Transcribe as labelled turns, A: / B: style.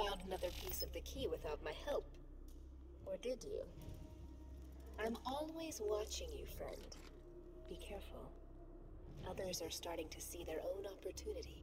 A: found another piece of the key without my help. Or did you? I'm always watching you, friend. Be careful. Others are starting to see their own opportunity.